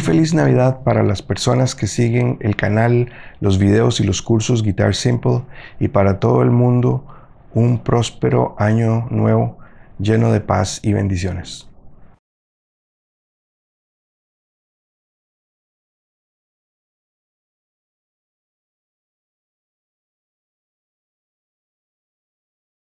Feliz Navidad para las personas que siguen el canal, los videos y los cursos Guitar Simple y para todo el mundo un próspero año nuevo lleno de paz y bendiciones.